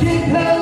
keep her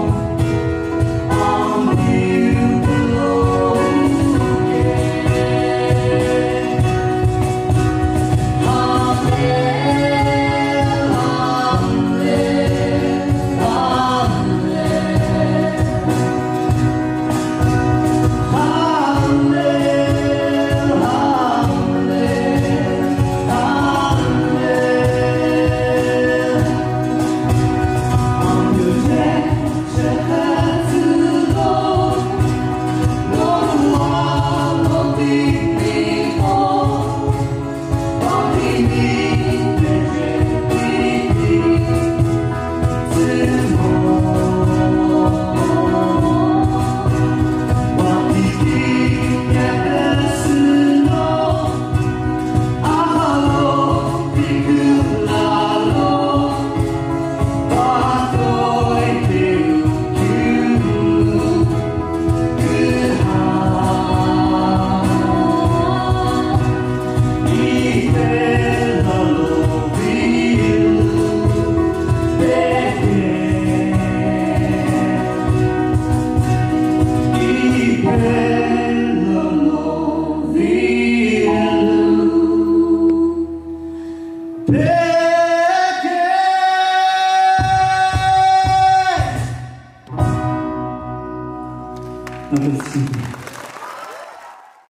Number